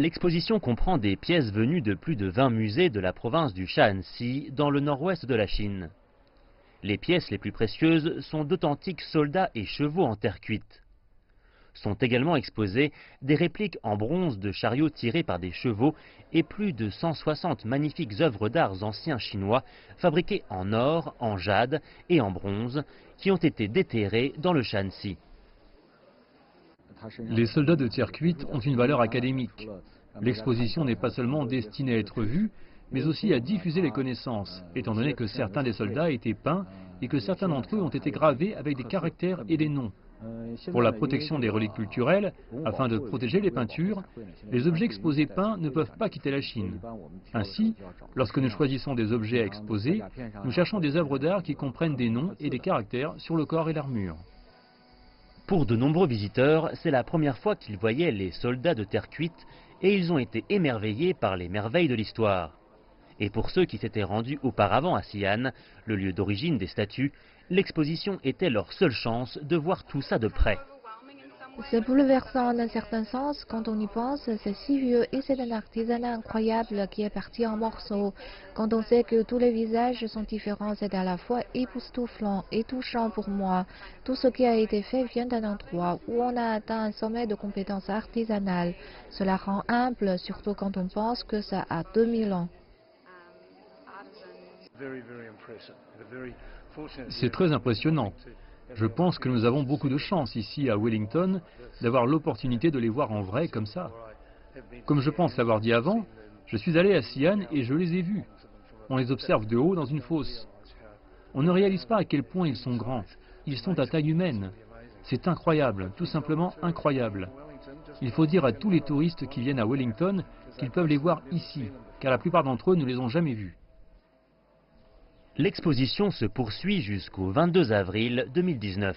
L'exposition comprend des pièces venues de plus de 20 musées de la province du Shaanxi, dans le nord-ouest de la Chine. Les pièces les plus précieuses sont d'authentiques soldats et chevaux en terre cuite. Sont également exposées des répliques en bronze de chariots tirés par des chevaux et plus de 160 magnifiques œuvres d'art anciens chinois fabriquées en or, en jade et en bronze qui ont été déterrées dans le Shanxi. Les soldats de terre cuite ont une valeur académique. L'exposition n'est pas seulement destinée à être vue, mais aussi à diffuser les connaissances, étant donné que certains des soldats étaient peints et que certains d'entre eux ont été gravés avec des caractères et des noms. Pour la protection des reliques culturelles, afin de protéger les peintures, les objets exposés peints ne peuvent pas quitter la Chine. Ainsi, lorsque nous choisissons des objets à exposer, nous cherchons des œuvres d'art qui comprennent des noms et des caractères sur le corps et l'armure. Pour de nombreux visiteurs, c'est la première fois qu'ils voyaient les soldats de terre cuite et ils ont été émerveillés par les merveilles de l'histoire. Et pour ceux qui s'étaient rendus auparavant à Xi'an, le lieu d'origine des statues, l'exposition était leur seule chance de voir tout ça de près. C'est bouleversant en un certain sens quand on y pense, c'est si vieux et c'est un artisanat incroyable qui est parti en morceaux. Quand on sait que tous les visages sont différents, c'est à la fois époustouflant et touchant pour moi. Tout ce qui a été fait vient d'un endroit où on a atteint un sommet de compétences artisanales. Cela rend humble, surtout quand on pense que ça a 2000 ans. C'est très impressionnant. Je pense que nous avons beaucoup de chance ici à Wellington d'avoir l'opportunité de les voir en vrai comme ça. Comme je pense l'avoir dit avant, je suis allé à Xi'an et je les ai vus. On les observe de haut dans une fosse. On ne réalise pas à quel point ils sont grands. Ils sont à taille humaine. C'est incroyable, tout simplement incroyable. Il faut dire à tous les touristes qui viennent à Wellington qu'ils peuvent les voir ici, car la plupart d'entre eux ne les ont jamais vus. L'exposition se poursuit jusqu'au 22 avril 2019.